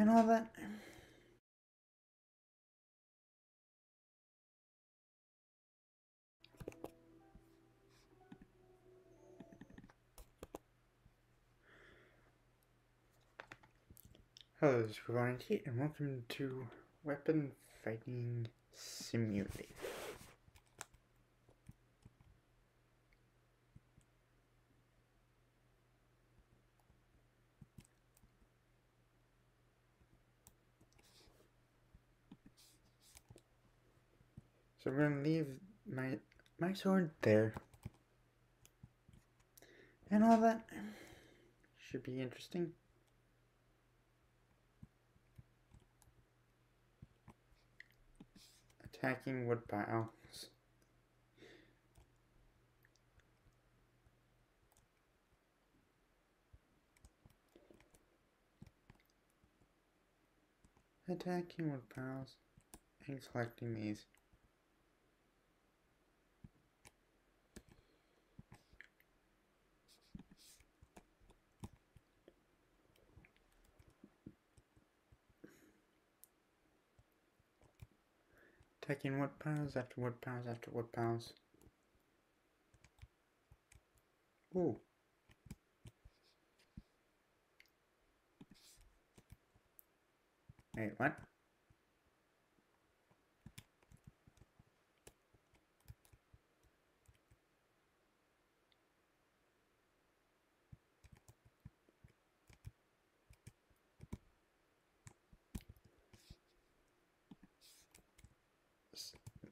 and all that. Hello, this is Provanity, and welcome to Weapon Fighting Simulator. We're gonna leave my my sword there. And all that should be interesting. Attacking wood piles. Attacking wood piles and collecting these. Taking wood piles after wood piles after wood piles. Ooh. Wait, what?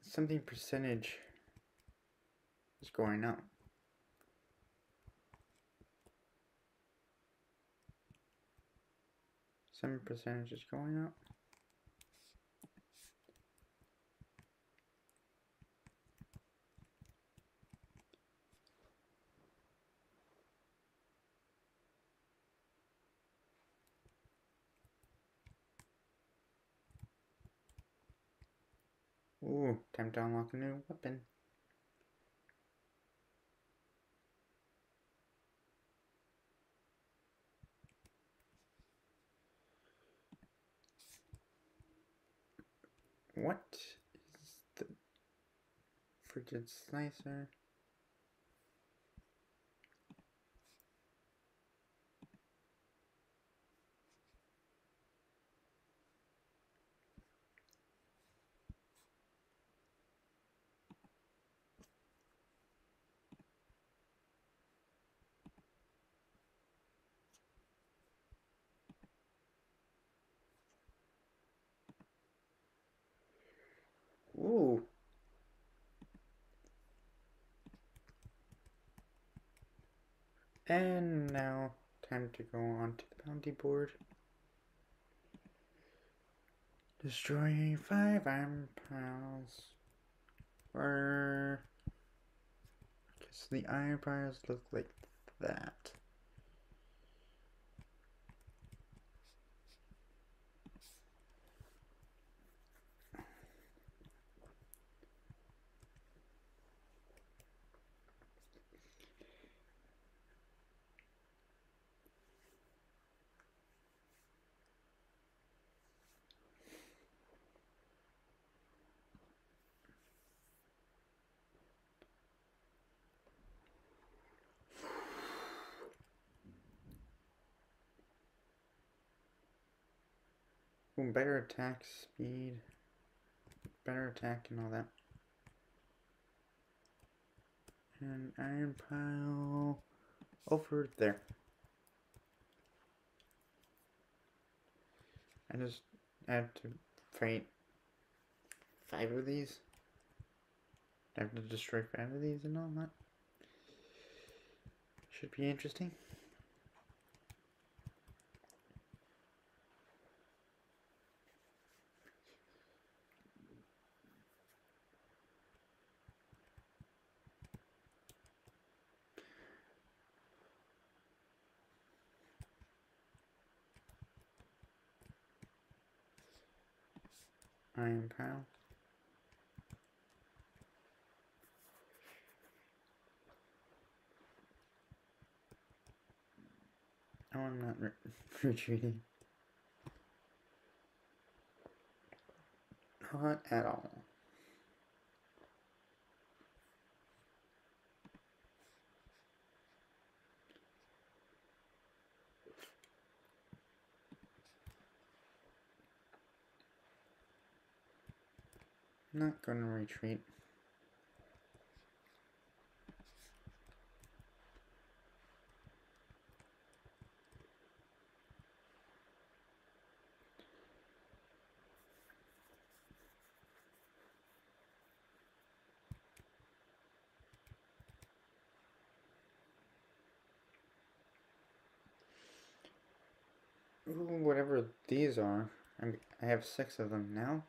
Something percentage is going up. Some percentage is going up. Ooh, time to unlock a new weapon. What is the frigid slicer? Ooh. And now, time to go on to the bounty board. Destroy five iron piles. Or, because the iron piles look like that. Ooh, better attack speed, better attack and all that. And iron pile over there. I just have to fight five of these. I have to destroy five of these and all that. Should be interesting. Iron Crown. Oh, I'm not re retreating. Not at all. Not gonna retreat. Ooh, whatever these are. I'm, I have six of them now.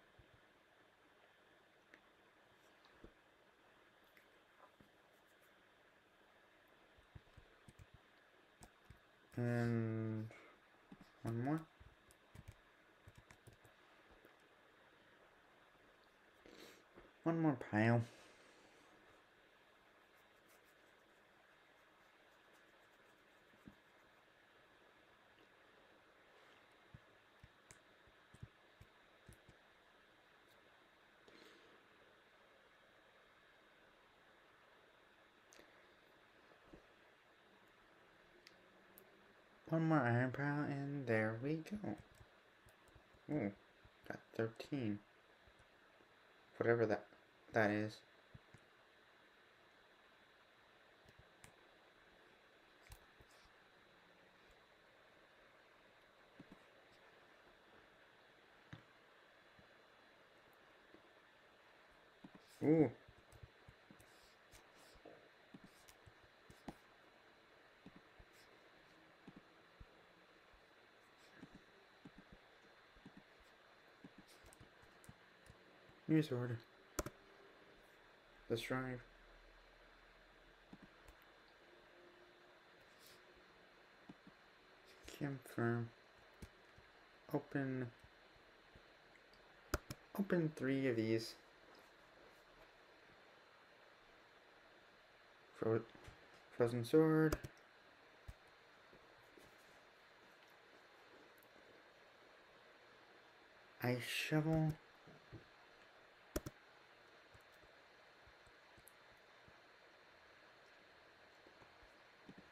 And one more. One more pile. One more iron pile, and there we go. Ooh, got 13. Whatever that that is. Ooh. News order. Let's drive. Confirm. Open. Open three of these. Fro frozen sword. Ice shovel.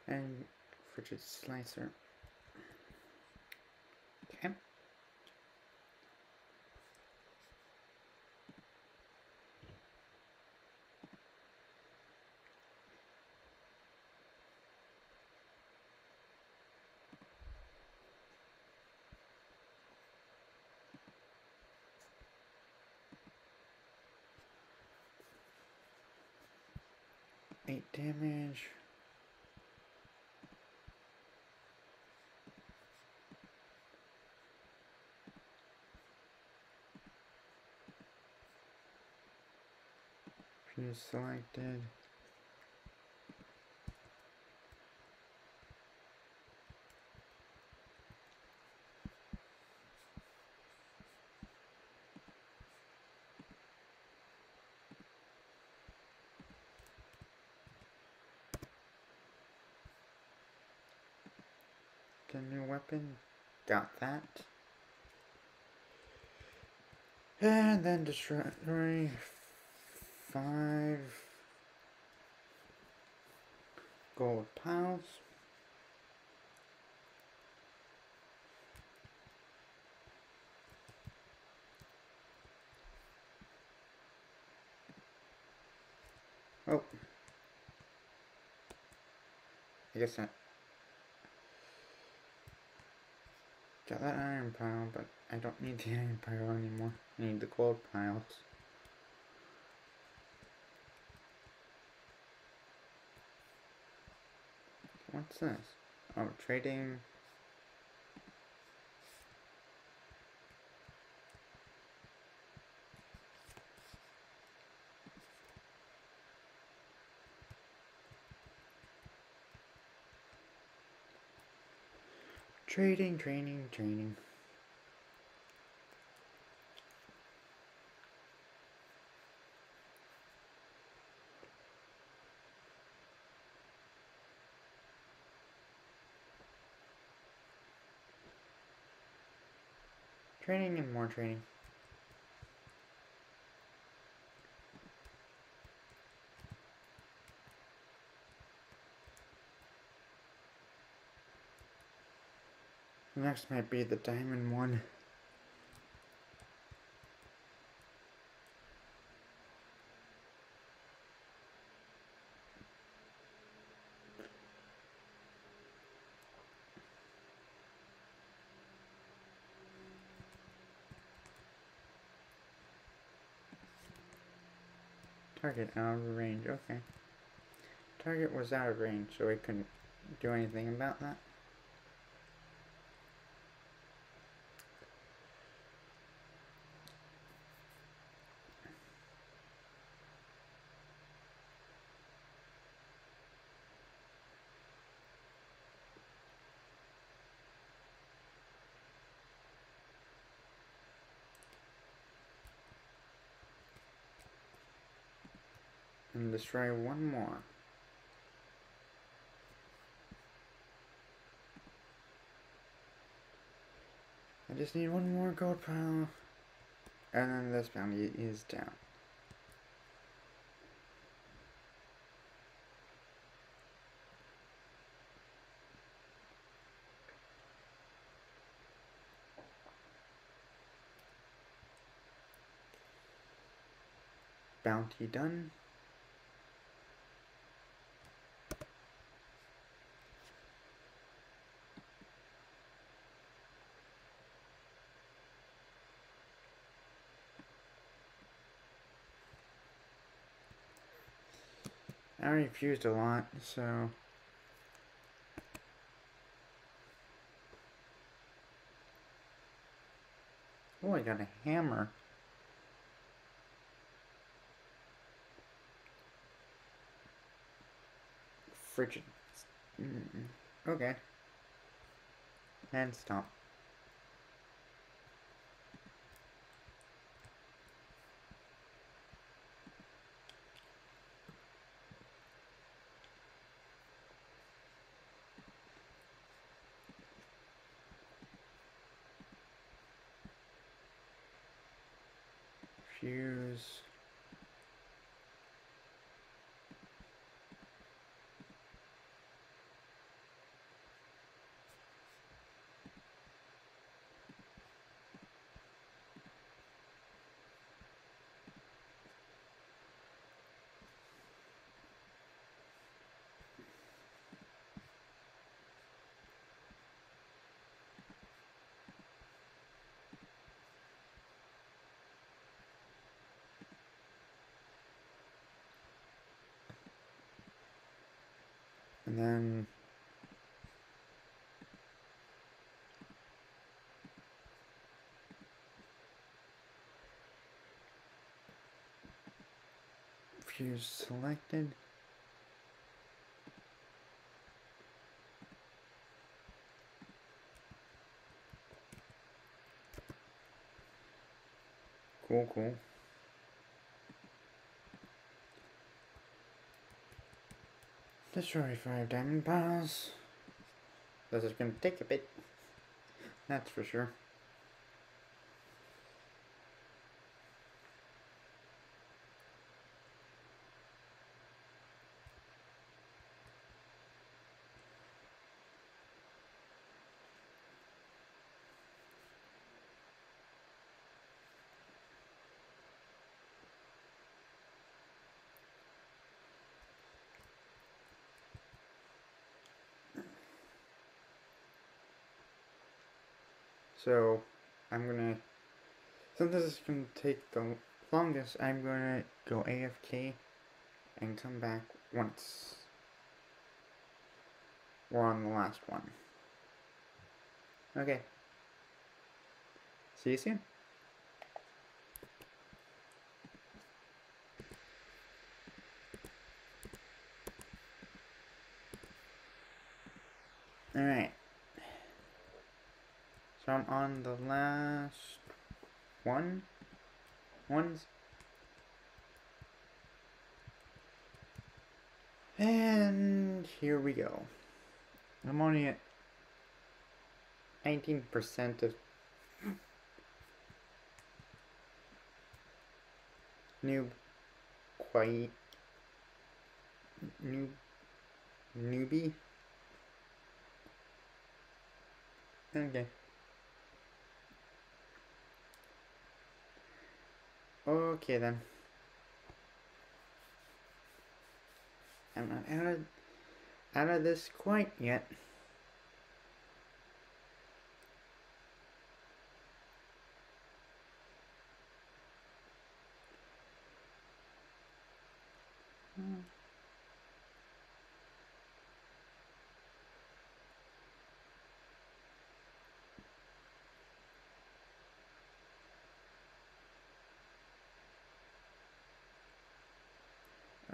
And frigid slicer. Okay. Eight damage. Fuse selected. Get a new weapon. Got that. And then destroy five gold piles. Oh. I guess I got that iron pile, but I don't need the iron pile anymore. I need the gold piles. What's this? Oh, trading. Trading, training, training. Training and more training. Next might be the diamond one. Target out of range, okay. Target was out of range, so we couldn't do anything about that. And destroy one more. I just need one more gold pile. And then this bounty is down. Bounty done. I already fused a lot, so... Oh, I got a hammer. Frigid. Okay. And stop. Fuse. And then fuse selected. Cool, cool. Destroy five diamond piles. This is gonna take a bit. That's for sure. So, I'm gonna, since this is gonna take the longest, I'm gonna go AFK and come back once we're on the last one. Okay. See you soon. Alright. So I'm on the last one. Ones. And here we go. I'm only at 19% of new quite new newbie Okay. Okay then. I'm not out of, out of this quite yet.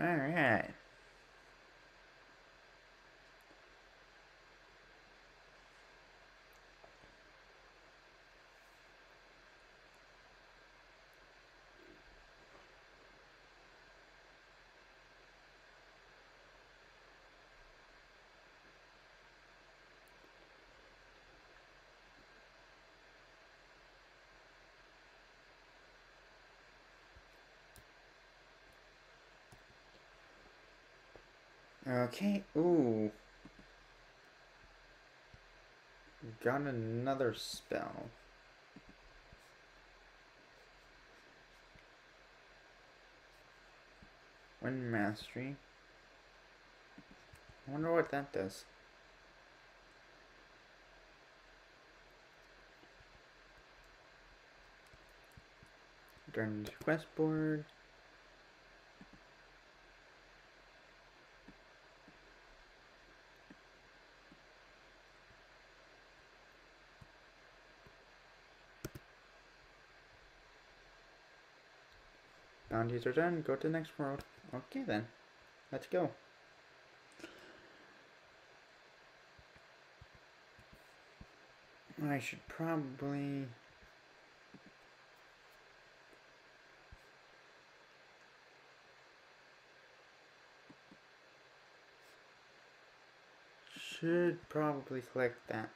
All right. Okay, ooh. Got another spell. Wind Mastery. I wonder what that does. To quest board. Bounties are done. Go to the next world. Okay then. Let's go. I should probably... Should probably collect that.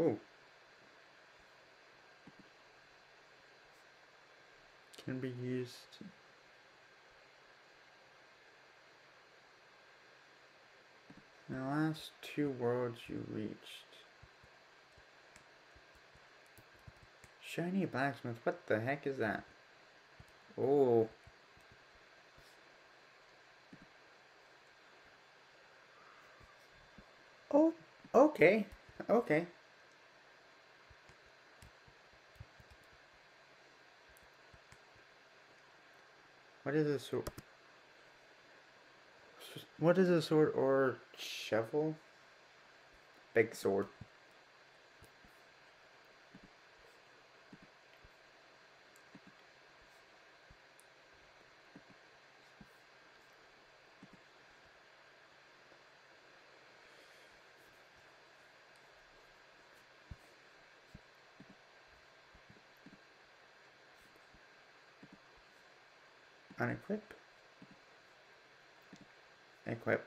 Oh. Be used. In the last two worlds you reached. Shiny blacksmith, what the heck is that? Oh. Oh, okay, okay. What is a sword? What is a sword or shovel? Big sword. Unequip, equip.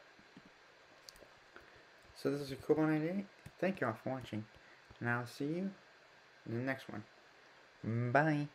So this is a cool 98. Thank you all for watching, and I'll see you in the next one. Bye.